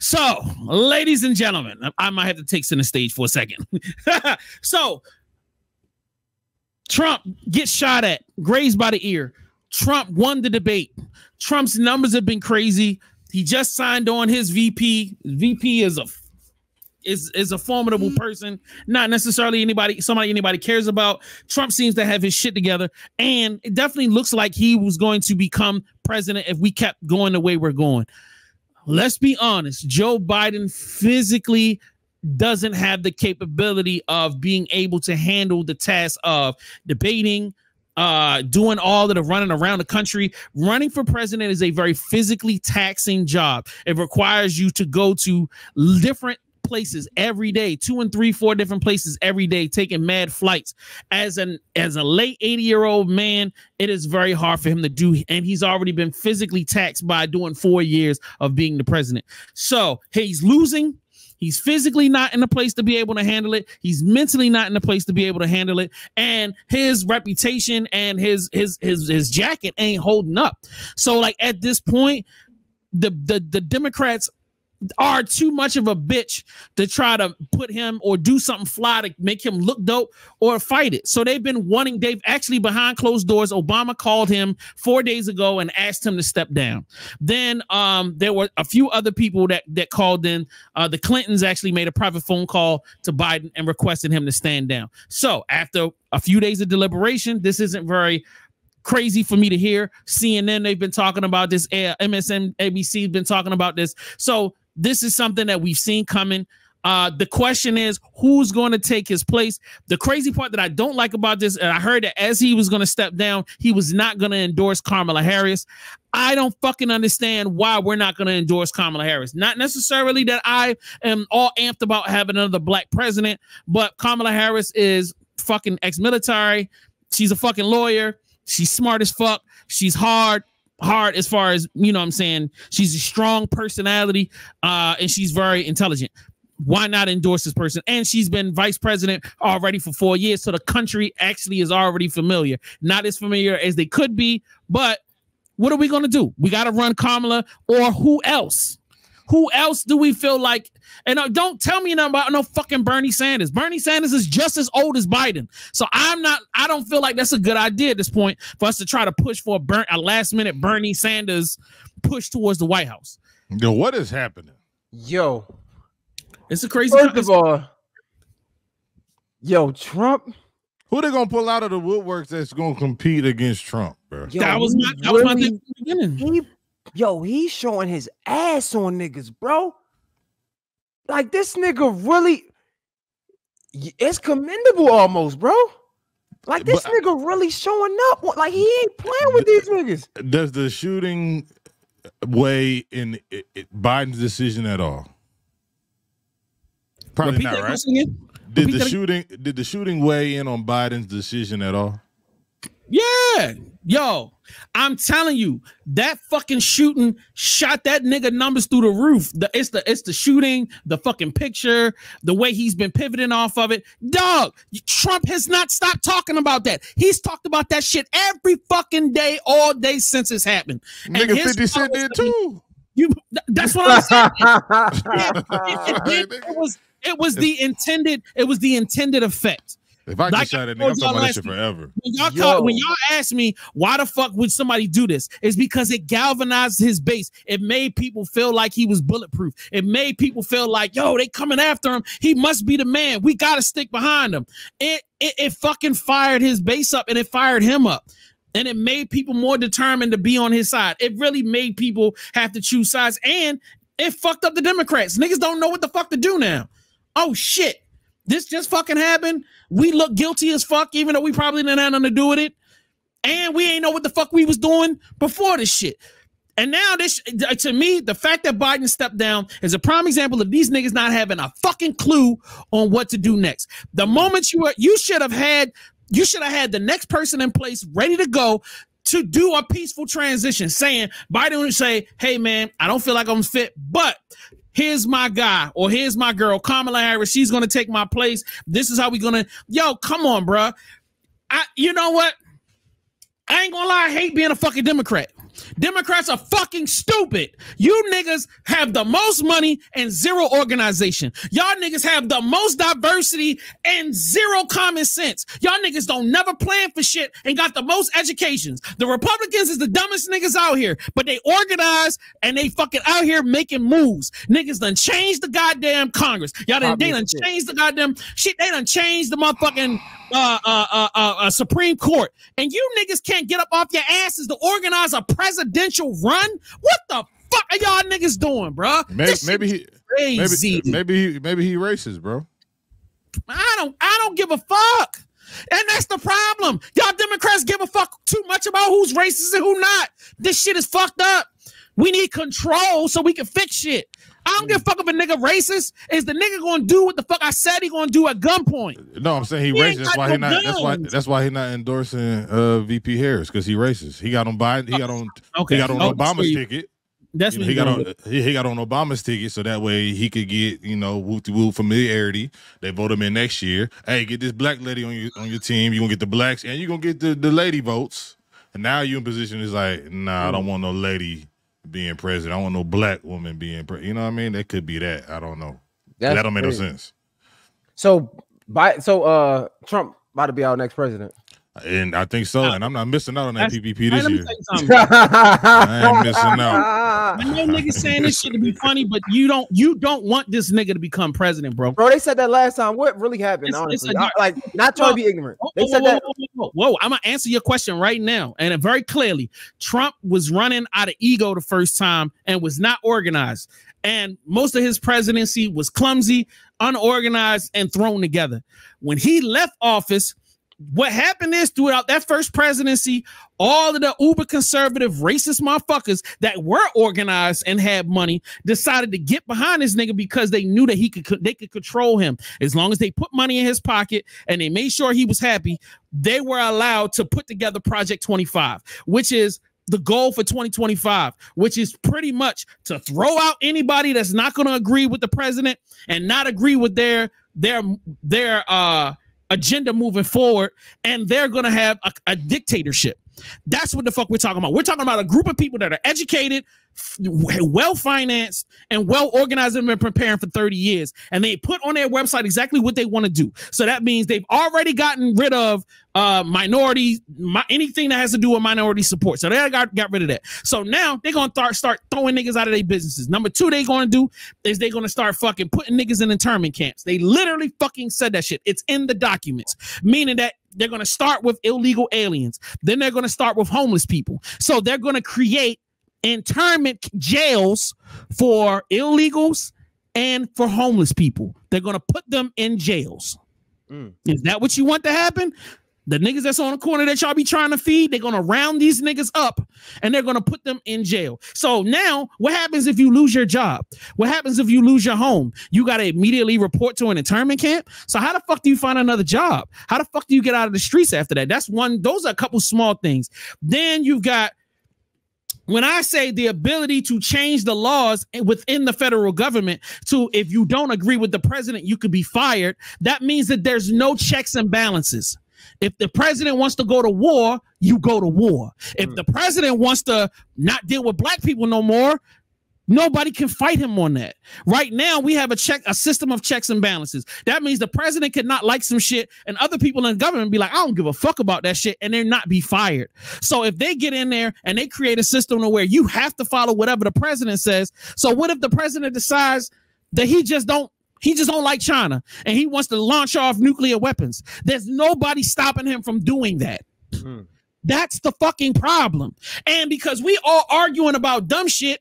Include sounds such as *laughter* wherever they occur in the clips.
So, ladies and gentlemen, I might have to take center stage for a second. *laughs* so, Trump gets shot at, grazed by the ear. Trump won the debate. Trump's numbers have been crazy. He just signed on his VP. VP is a is is a formidable mm-hmm. person, not necessarily anybody somebody anybody cares about. Trump seems to have his shit together, and it definitely looks like he was going to become president if we kept going the way we're going. Let's be honest, Joe Biden physically doesn't have the capability of being able to handle the task of debating, uh, doing all of the running around the country. Running for president is a very physically taxing job. It requires you to go to different places every day, two and three, four different places every day, taking mad flights. As an as a late 80 year old man, it is very hard for him to do, and he's already been physically taxed by doing four years of being the president. So he's losing. He's physically not in a place to be able to handle it. He's mentally not in a place to be able to handle it, and his reputation and his his his his jacket ain't holding up. So like at this point, the the the Democrats are too much of a bitch to try to put him or do something fly to make him look dope or fight it. So they've been wanting, they've actually behind closed doors. Obama called him four days ago and asked him to step down. Then um, there were a few other people that that called in. Uh, the Clintons actually made a private phone call to Biden and requested him to stand down. So after a few days of deliberation, this isn't very crazy for me to hear. CNN, they've been talking about this. MSNBC has been talking about this. So this is something that we've seen coming. Uh, the question is who's going to take his place. The crazy part that I don't like about this, and I heard that as he was going to step down, he was not going to endorse Kamala Harris. I don't fucking understand why we're not going to endorse Kamala Harris. Not necessarily that I am all amped about having another black president, but Kamala Harris is fucking ex-military. She's a fucking lawyer. She's smart as fuck. She's hard hard as far as you know i'm saying? She's a strong personality uh and she's very intelligent. Why not endorse this person? And she's been vice president already for four years so the country actually is already familiar. Not as familiar as they could be but what are we going to do? We got to run kamala or who else who else do we feel like? And uh, don't tell me nothing about no fucking Bernie Sanders. Bernie Sanders is just as old as Biden. So I'm not, I don't feel like that's a good idea at this point for us to try to push for a, burn, a last minute Bernie Sanders push towards the White House. Yo, what is happening? Yo, it's a crazy. First of all, yo, Trump. Who they gonna pull out of the woodworks that's gonna compete against Trump, bro? Yo, that was my that really, was my thing beginning. He yo, he's showing his ass on niggas, bro. Like this nigga really, it's commendable almost, bro. Like this but, nigga really showing up. Like he ain't playing with these niggas. Does the shooting weigh in Biden's decision at all? Probably Repeat not, right? Did Repeat the shooting did the shooting weigh in on Biden's decision at all? Yeah, yo, I'm telling you, that fucking shooting shot that nigga numbers through the roof. The it's the it's the shooting, the fucking picture, the way he's been pivoting off of it. Dog, Trump has not stopped talking about that. He's talked about that shit every fucking day, all day since it's happened. Nigga, 50 Cent did too. You that's what I'm saying. *laughs* it, it, it, it was it was the intended, it was the intended effect. If I like, shot at nigga, I'm talking about that shit forever. When y'all, call, when y'all ask me why the fuck would somebody do this, it's because it galvanized his base. It made people feel like he was bulletproof. It made people feel like, yo, they coming after him. He must be the man. We gotta stick behind him. It it, it fucking fired his base up and it fired him up. And it made people more determined to be on his side. It really made people have to choose sides. And it fucked up the Democrats. Niggas don't know what the fuck to do now. Oh shit. This just fucking happened. We look guilty as fuck, even though we probably didn't have nothing to do with it. And we ain't know what the fuck we was doing before this shit. And now this uh, to me, the fact that Biden stepped down is a prime example of these niggas not having a fucking clue on what to do next. The moment you were, you should have had you should have had the next person in place ready to go to do a peaceful transition, saying Biden would say, "Hey man, I don't feel like I'm fit, but here's my guy or here's my girl, Kamala Harris. She's gonna take my place. This is how we gonna. Yo, come on, bro. I, you know what? I ain't gonna lie. I hate being a fucking Democrat Democrats are fucking stupid. You niggas have the most money and zero organization. Y'all niggas have the most diversity and zero common sense. Y'all niggas don't never plan for shit and got the most educations. The Republicans is the dumbest niggas out here, but they organize and they fucking out here making moves. Niggas done changed the goddamn Congress. Y'all done, they done changed the goddamn shit. They done changed the motherfucking uh, uh, uh, uh, uh, Supreme Court, and you niggas can't get up off your asses to organize a presidential run. What the fuck are y'all niggas doing, bro? Maybe, maybe he crazy. Maybe, maybe he maybe he racist, bro. I don't I don't give a fuck. And that's the problem. Y'all Democrats give a fuck too much about who's racist and who not. This shit is fucked up. We need control so we can fix shit. I don't give a fuck if a nigga racist. Is the nigga gonna do what the fuck I said he gonna do at gunpoint? No, I'm saying he, he racist. That's why no he not. Guns. That's why. That's why he not endorsing uh, VP Harris because he racist. He got on Biden. He got on. Okay. He got on oh, Obama's ticket. That's you know, he got on. He, he, got on Obama's ticket, so that way he could get you know woo woo familiarity. They vote him in next year. Hey, get this black lady on your on your team. You gonna get the blacks, and you are gonna get the the lady votes. And now you in position is like, nah, I don't want no lady being president. I want no black woman being president. You know what I mean? That could be that. I don't know. That's that don't make no sense. So by so uh Trump about to be our next president. And I think so. And I'm not missing out on that PPP this year. *laughs* I ain't missing out. I know niggas saying this shit to be funny, but you don't you don't want this nigga to become president, bro. Bro, they said that last time. What really happened? It's, honestly, it's a, like not trying to be ignorant. They said whoa, that. Whoa, whoa, whoa, I'm gonna answer your question right now, and very clearly. Trump was running out of ego the first time and was not organized and most of his presidency was clumsy, unorganized, and thrown together. When he left office, what happened is throughout that first presidency, all of the uber conservative racist motherfuckers that were organized and had money decided to get behind this nigga because they knew that he could they could control him. As long as they put money in his pocket and they made sure he was happy, they were allowed to put together Project 25, which is the goal for 2025, which is pretty much to throw out anybody that's not going to agree with the president and not agree with their their their uh agenda moving forward, and they're going to have a, a dictatorship. That's what the fuck we're talking about. We're talking about a group of people that are educated, well financed, and well organized and been preparing for 30 years. And they put on their website exactly what they want to do. So that means they've already gotten rid of uh minority my, anything that has to do with minority support. So they got, got rid of that. So now they're gonna start start throwing niggas out of their businesses. Number two, they're gonna do is they're gonna start fucking putting niggas in internment camps. They literally fucking said that shit. It's in the documents, meaning that they're going to start with illegal aliens. Then they're going to start with homeless people. So they're going to create internment jails for illegals and for homeless people. They're going to put them in jails. Mm. Is that what you want to happen? The niggas that's on the corner that y'all be trying to feed, they're gonna round these niggas up and they're gonna put them in jail. So now, what happens if you lose your job? What happens if you lose your home? You gotta immediately report to an internment camp. So how the fuck do you find another job? How the fuck do you get out of the streets after that? That's one. Those are a couple small things. Then you've got when I say the ability to change the laws within the federal government to if you don't agree with the president, you could be fired, that means that there's no checks and balances. If the president wants to go to war, you go to war. If mm. the president wants to not deal with black people no more, nobody can fight him on that. Right now, we have a check, a system of checks and balances. That means the president could not like some shit, and other people in government be like, I don't give a fuck about that shit, and they're not be fired. So if they get in there and they create a system where you have to follow whatever the president says, so what if the president decides that he just don't he just don't like China and he wants to launch off nuclear weapons. There's nobody stopping him from doing that. Mm. That's the fucking problem. And because we all arguing about dumb shit,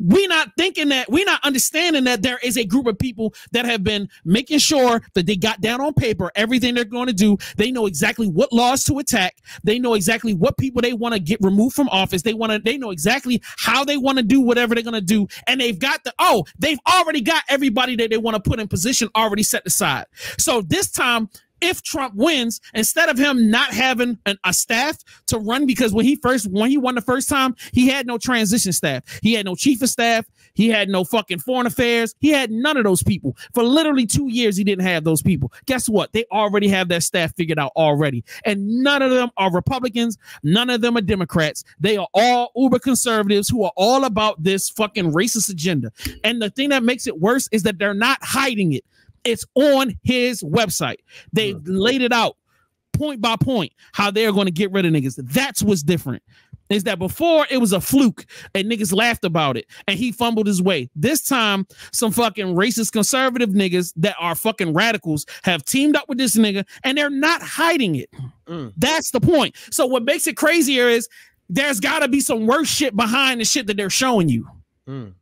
we not thinking that we not understanding that there is a group of people that have been making sure that they got down on paper everything they're going to do. They know exactly what laws to attack. They know exactly what people they want to get removed from office. They want to they know exactly how they want to do whatever they're going to do. And they've got the oh they've already got everybody that they want to put in position already set aside. So this time if Trump wins, instead of him not having an, a staff to run, because when he first when he won the first time, he had no transition staff, he had no chief of staff, He had no fucking foreign affairs. He had none of those people. For literally two years, he didn't have those people. Guess what? They already have their staff figured out already. And none of them are Republicans. None of them are Democrats. They are all uber conservatives who are all about this fucking racist agenda. And the thing that makes it worse is that they're not hiding it. It's on his website. They laid it out point by point how they're going to get rid of niggas. That's what's different. Is that before it was a fluke and niggas laughed about it and he fumbled his way. This time, some fucking racist conservative niggas that are fucking radicals have teamed up with this nigga and they're not hiding it. Mm. That's the point. So, what makes it crazier is there's got to be some worse shit behind the shit that they're showing you. Mm.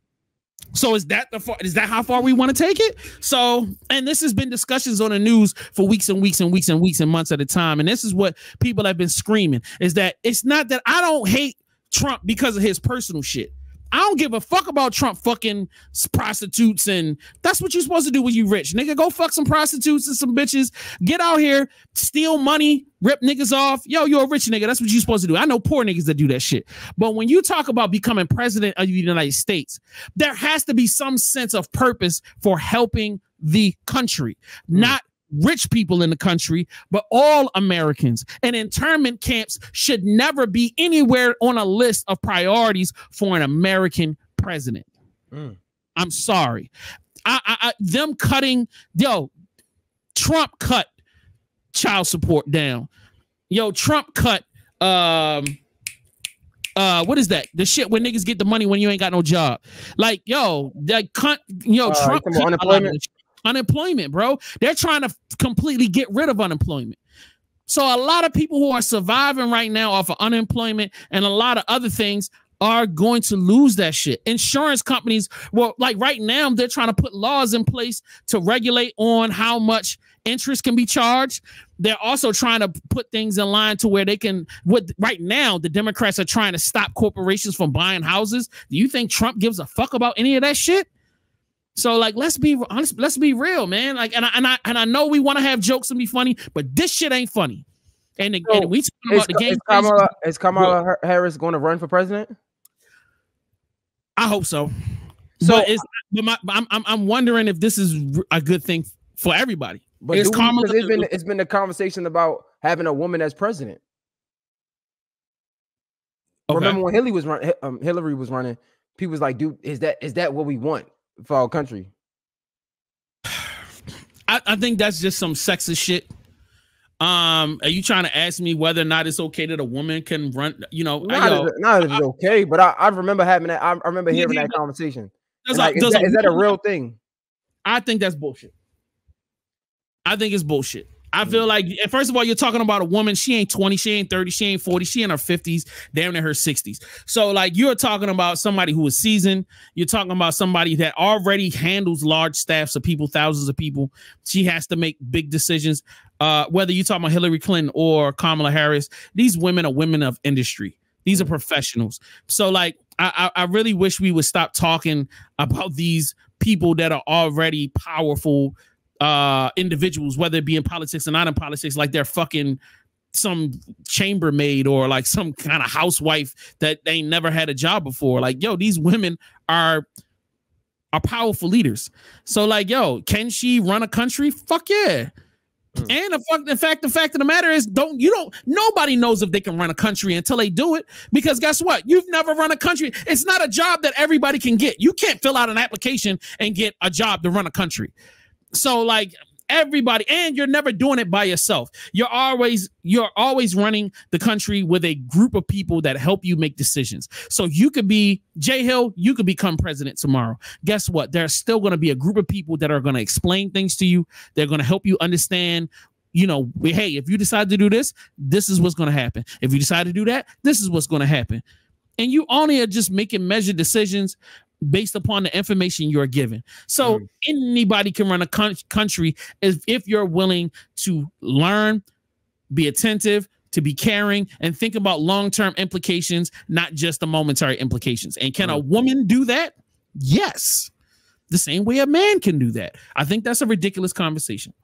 So is that the far, is that how far we want to take it? So, and this has been discussions on the news for weeks and weeks and weeks and weeks and months at a time. And this is what people have been screaming is that it's not that I don't hate Trump because of his personal shit. I don't give a fuck about Trump fucking prostitutes and that's what you're supposed to do when you rich. Nigga, go fuck some prostitutes and some bitches. Get out here, steal money, rip niggas off. Yo, you're a rich nigga. That's what you're supposed to do. I know poor niggas that do that shit. But when you talk about becoming president of the United States, there has to be some sense of purpose for helping the country, hmm. not rich people in the country, but all Americans. And internment camps should never be anywhere on a list of priorities for an American president. Mm. I'm sorry. I, I, I them cutting yo, Trump cut child support down. Yo, Trump cut um uh what is that? The shit where niggas get the money when you ain't got no job. Like, yo, that cunt, yo, Uh, Trump cut a lot of unemployment? Unemployment, bro. They're trying to completely get rid of unemployment. So a lot of people who are surviving right now off of unemployment and a lot of other things are going to lose that shit. Insurance companies, well, like right now, they're trying to put laws in place to regulate on how much interest can be charged. They're also trying to put things in line to where they can. What right now, the Democrats are trying to stop corporations from buying houses. Do you think Trump gives a fuck about any of that shit? So like, let's be honest. Let's be real, man. Like, and I and I and I know we want to have jokes and be funny, but this shit ain't funny. And, the, So, and we talking about the game. is Kamala, is Kamala Har- Harris going to run for president? I hope so. So- but it's but my, I'm, I'm I'm wondering if this is a good thing for everybody. But we- Kamala- it's been it's been a conversation about having a woman as president. Okay. Remember when Hillary was running? Um, Hillary was running. People was like, "Dude, is that is that what we want for our country?" *sighs* I, I think that's just some sexist shit. Um, are you trying to ask me whether or not it's okay that a woman can run? You know, I- Not, yo, not it's okay, but I, I remember having that. I, I remember hearing yeah, that conversation. like, is, that, a is that a real thing? I think that's bullshit. I think it's bullshit. I feel like, first of all, you're talking about a woman. She ain't 20, she ain't 30, she ain't 40, she in her 50s, damn near her 60s. So, like, you're talking about somebody who is seasoned. You're talking about somebody that already handles large staffs of people, thousands of people. She has to make big decisions. Uh, whether you're talking about Hillary Clinton or Kamala Harris, these women are women of industry. These are professionals. So, like, I I really wish we would stop talking about these people that are already powerful uh individuals, whether it be in politics or not in politics, like they're fucking some chambermaid or like *laughs* some kind of housewife that they never had a job before. Like, yo, these women are are powerful leaders. So, like, yo, can she run a country? Fuck yeah. Mm. And the fuck, the fact, the fact of the matter is, don't you don't nobody knows if they can run a country until they do it. Because guess what? You've never run a country. It's not a job that everybody can get. You can't fill out an application and get a job to run a country. So like everybody, and you're never doing it by yourself. You're always you're always running the country with a group of people that help you make decisions. So you could be Jay Hill, you could become president tomorrow. Guess what? There's still going to be a group of people that are going to explain things to you. They're going to help you understand you know, hey, if you decide to do this, this is what's going to happen. If you decide to do that, this is what's going to happen. And you only are just making measured decisions based upon the information you're given. So mm. anybody can run a coun- country if, if you're willing to learn, be attentive, to be caring, and think about long-term implications, not just the momentary implications. And can a mm. woman do that? Yes. The same way a man can do that. I think that's a ridiculous conversation.